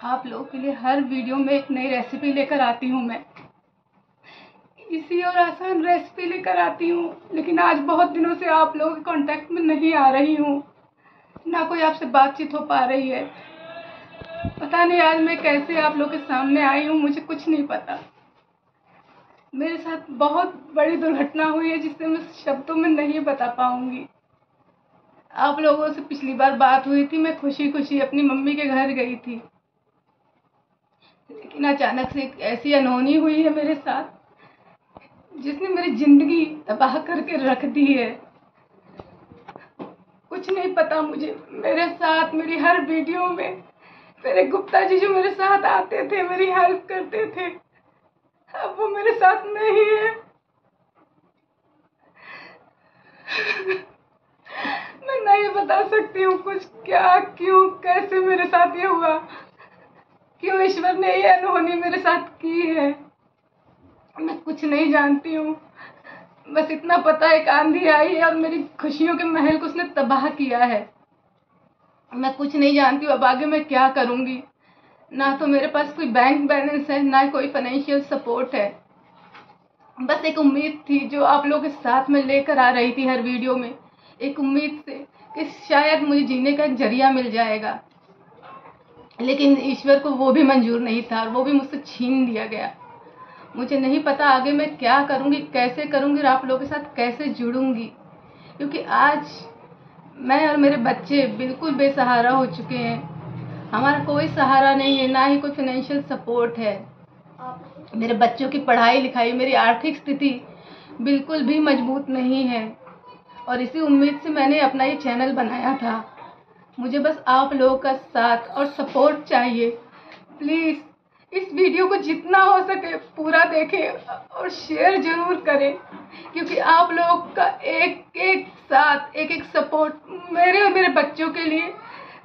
आप लोगों के लिए हर वीडियो में एक नई रेसिपी लेकर आती हूँ मैं। इसी और आसान रेसिपी लेकर आती हूँ, लेकिन आज बहुत दिनों से आप लोगों के कांटेक्ट में नहीं आ रही हूँ। ना कोई आपसे बातचीत हो पा रही है। पता नहीं आज मैं कैसे आप लोगों के सामने आई हूँ, मुझे कुछ नहीं पता। मेरे साथ बहुत बड़ी दुर्घटना हुई है जिससे मैं शब्दों में नहीं बता पाऊँगी। आप लोगों से पिछली बार बात हुई थी, मैं खुशी खुशी अपनी मम्मी के घर गई थी। लेकिन अचानक से एक ऐसी अनहोनी हुई है मेरे साथ, जिसने मेरी ज़िंदगी तबाह करके रख दी है। कुछ नहीं पता मुझे, मेरे साथ, मेरी हर वीडियो में, मेरे गुप्ता जी जो मेरे साथ आते थे, मेरी हेल्प करते थे, अब वो मेरे साथ नहीं है। मैं नहीं बता सकती हूँ कुछ क्या, क्यों, कैसे मेरे साथ ये हुआ। क्यों ईश्वर ने ये अनहोनी मेरे साथ की है। मैं कुछ नहीं जानती हूँ। बस इतना पता है, एक आंधी आई है और मेरी खुशियों के महल को उसने तबाह किया है। मैं कुछ नहीं जानती हूँ, अब आगे मैं क्या करूँगी। ना तो मेरे पास कोई बैंक बैलेंस है, ना कोई फाइनेंशियल सपोर्ट है। बस एक उम्मीद थी जो आप लोगों के साथ में लेकर आ रही थी हर वीडियो में। एक उम्मीद से कि शायद मुझे जीने का एक ज़रिया मिल जाएगा। लेकिन ईश्वर को वो भी मंजूर नहीं था और वो भी मुझसे छीन लिया गया। मुझे नहीं पता आगे मैं क्या करूँगी, कैसे करूँगी और आप लोगों के साथ कैसे जुड़ूँगी। क्योंकि आज मैं और मेरे बच्चे बिल्कुल बेसहारा हो चुके हैं। हमारा कोई सहारा नहीं है, ना ही कोई फाइनेंशियल सपोर्ट है। मेरे बच्चों की पढ़ाई लिखाई, मेरी आर्थिक स्थिति बिल्कुल भी मज़बूत नहीं है। और इसी उम्मीद से मैंने अपना ये चैनल बनाया था। मुझे बस आप लोगों का साथ और सपोर्ट चाहिए। प्लीज़ इस वीडियो को जितना हो सके पूरा देखें और शेयर ज़रूर करें, क्योंकि आप लोगों का एक एक साथ एक एक सपोर्ट मेरे और मेरे बच्चों के लिए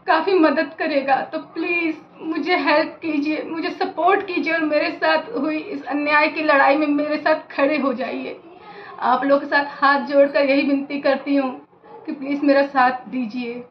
काफ़ी मदद करेगा। तो प्लीज़ मुझे हेल्प कीजिए, मुझे सपोर्ट कीजिए और मेरे साथ हुई इस अन्याय की लड़ाई में मेरे साथ खड़े हो जाइए। आप लोगों के साथ हाथ जोड़कर यही विनती करती हूँ कि प्लीज़ मेरा साथ दीजिए।